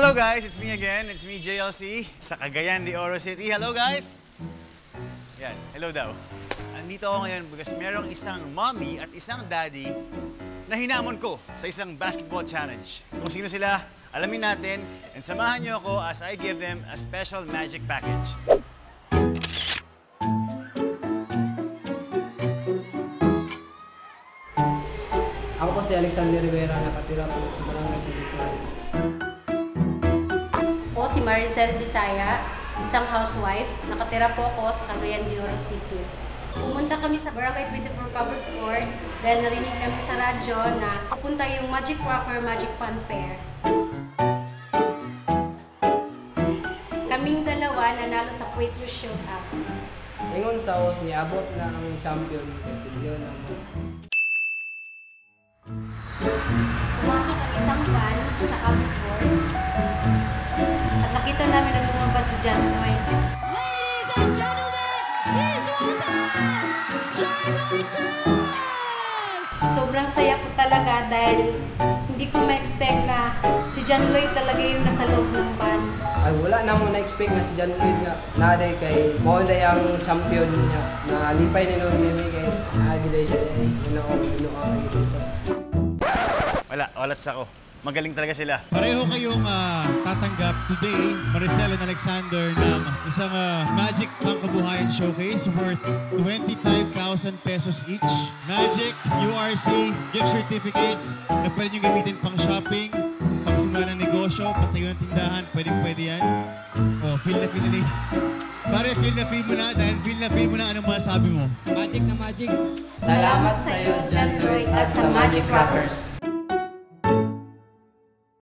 Hello guys, it's me again. It's me JLC sa Cagayan de Oro City. Hello guys. Yan, hello daw. Andito ako ngayon because merong isang mommy at isang daddy na hinamon ko sa isang basketball challenge. Kung sino sila, alamin natin and samahan niyo ako as I give them a special magic package. Ako po si Alexander Rivera, nakatira po sa Barangay Titipuan. Si Maricel Bisaya, isang housewife. Nakatira po ako sa Cagayan de Oro City. Pumunta kami sa Barangay 24 Covered Court dahil narinig namin sa radyo na pupunta yung Magic Rocker Magic Fun Fair. Kaming dalawa nanalo sa Waitress Showdown. Ingon sa host ni abot na ang champion kay Pilyo Sobrang saya ko talaga dahil hindi ko ma-expect na si John Lloyd talaga yung nasa loob ng van. Ay wala na mo na-expect nga si John Lloyd nga naday kay mo day ang champion niya na lipay ni noon kay kay agi day siya ay ino ino ang dito. Wala, walats ako. Magaling talaga sila. Pareho kayong ah, tatanggap today, Maricel and Alexander, ng isang ah, Magic Pangkabuhayan Showcase worth 25,000 pesos each. Magic, URC, gift certificates na pwede nyo gamitin pang shopping, pang simula ng negosyo, patayo ng tindahan, pwede pwede yan. Oh, feel na feel na. Pare, feel na feel mo na, dahil feel na feel mo na anong masasabi mo. Magic na magic. Salamat sa iyo, John Lloyd, at sa Magic Rockers.